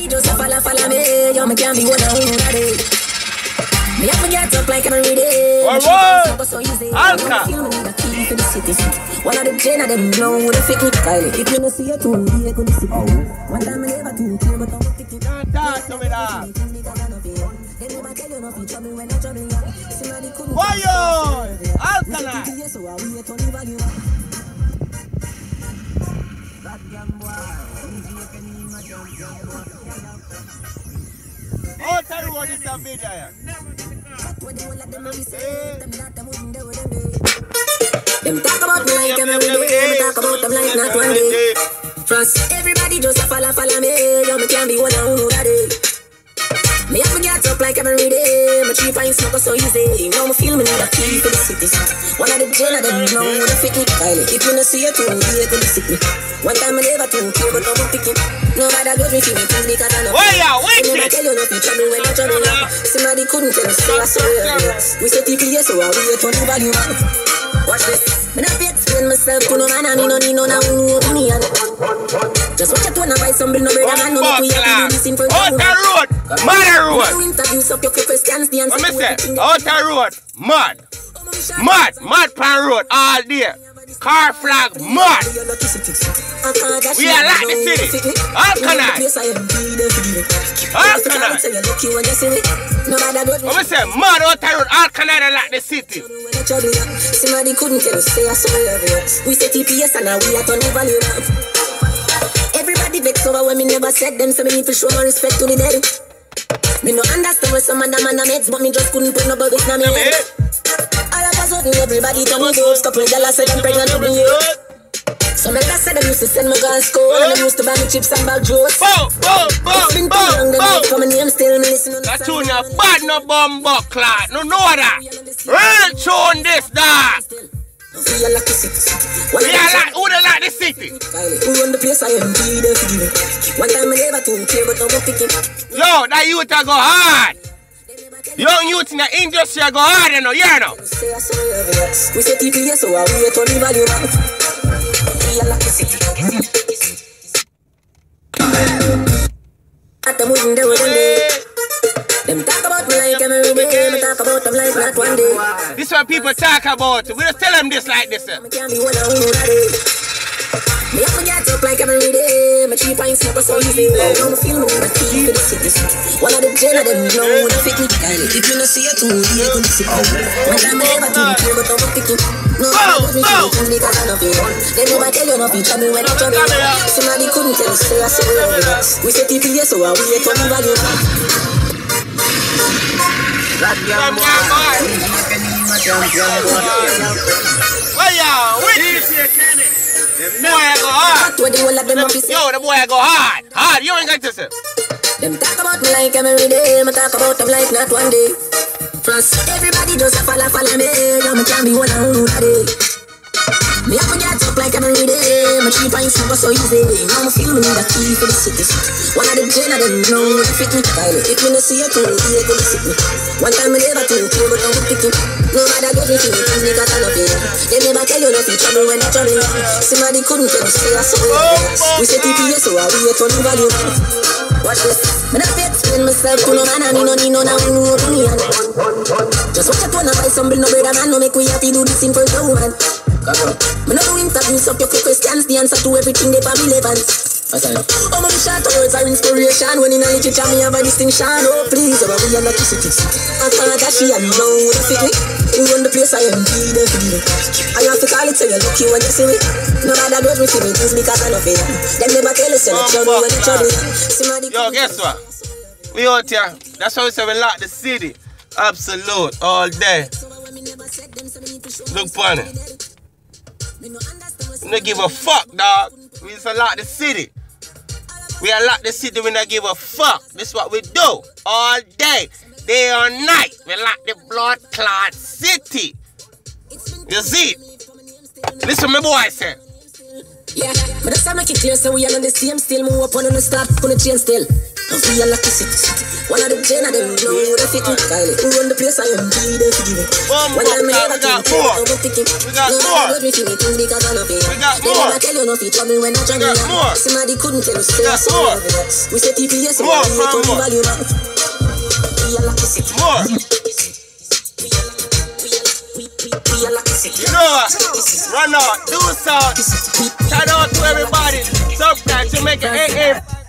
Everybody just a follow, follow me. Yo, me can't be one of who that is. Me have to get up like I'm ready. Alright. So easy. Alka. Feel me need a key for the city. One of the gen of them know who the fit me. Kylie. If you no see it, too, you go to see it. Oh. One time I never too clear, but I'm pick it. Talk to me now. They never tell you nothing wait on the. Out road is a video. Them talk about me like every day, talk about them like not one day. Day. My cheap ain't smoke so easy. Now me feel me need a key for the city. One of the gen of them know the fit me. Kylie, if you no see it, you go to sick me. One time I never too care, but I'm picking. Nobody got me feeling things because I know. Why ya? They never Witness. tell you nothing trouble when I trouble. Somebody couldn't tell us, so I saw you. We say TPS, so I wait on the value. Watch this. Not be explain myself to no man, and me no need no now who me. and- Just watch it when I buy some bill, no brother man, no we have to do this in front Out of the you. road. Mother road. introduce up your quick questions, the answer What me to say? everything that- Out the road. Mud. Mud. Mud pan road all day. Car flag. Mud. We are like the city. Alkaline. Alkaline. What me say? Mud out the road. All Canada like the city. Somebody couldn't tell us, say I saw you. We say TPS and now we are turning value now. Everybody vex over when me never said them, so me need to show my respect to the dead. Me no understand where some of them are meds, but me just couldn't put no bubbles in my head. All of a sudden, everybody tell me ghost. Couple dollars said I'm pregnant with me. Some elders said them used to send me girls school, and them used to buy me chips and bag juice. Boom, boom, It's been boom, too long, boom, them wait for boom. my name still, me listen on the That tune ya bad no bumbo clot. No know that. Real tune this dog. We are lucky We are them like who they like the city. Who run the place? I am be there for you. One time I never too care, but I'm picking. Yo, that youth go hard. Young youth in the industry go hard, you know, you know. Say I saw you everywhere. We say TPS, so I wait on the value now. We are lucky city. At the moving there with them talk about me like every day. Me talk about them like not one day. This is what people talk about. We just tell them this like this. eh. Smoke so easy. Feel me need for the city. One of the gen of them know who the fit me. Kylie, if you no see it, too, you go to see it. One time I never too care, but I'm picking. No, Oh, I don't oh. think because I love you. They never tell you nothing, trouble when I trouble you. Somebody couldn't tell us, say I saw you. We say TPS, so I wait on the value. Some young boy. Well, Where the whole of them is Yo, the boy I go hard. Hard. You ain't got to say. Them talk about me like every day, me talk about them like not one day. Trust everybody just a follow, follow me. Yo, me can't be one that is. Me have to get up like every day. My cheap ain't super so easy. Now me feel me need a key for the city. One of the gen of them know to fit me. Kylie, if me no see it, too, you go to sick me. One time me never too care, but I'm picking. No matter get me feeling things because I love you. They never tell you nothing trouble when I trouble you. Somebody couldn't tell us, I saw you. We say TPS, so I wait on the value. Watch this. Me not fit explain myself no man, and me no need no now who know me. Just watch it when I buy some bill, no brother man, no make we to do this in front of woman. Me no do interviews up your questions, the answer to everything they probably relevant. Oh, my short words are inspiration. When in a literature, me have a distinction. Oh, please, oh, we are lucky city. I thought that she and know oh, who the fit me. Who run the place, I am be there for you. I have to call it, so you're lucky when you see me. No matter what me see me things because I love it. Them never tell us, you're not trouble when you trouble. Yo, guess what? We out here. That's why we say we lock the city. Absolute. All day. Look it. We don't give a fuck, dog. We just lock the city. We are lock the city, we don't give a fuck. This is what we do. All day. Day or night. We lock the blood clot city. You see? Listen, my boy said. Yeah, but that's how make it clear so we all on the same still move up on the stop on the chain still. Don't feel like a city. One of them chain of them know the fit me. Kylie, who run the place I am G, they forgive me. One One more, time me we got more. We got more. knows me for me things because I know fear. We got more. never tell you no feature me when I try We me. more. Somebody couldn't tell say We got more. We say TPS, so More, we more. back. We are like a city. More. We we are like a city. You know what? Run out, do song. Shout out to everybody. Subscribe to make it AA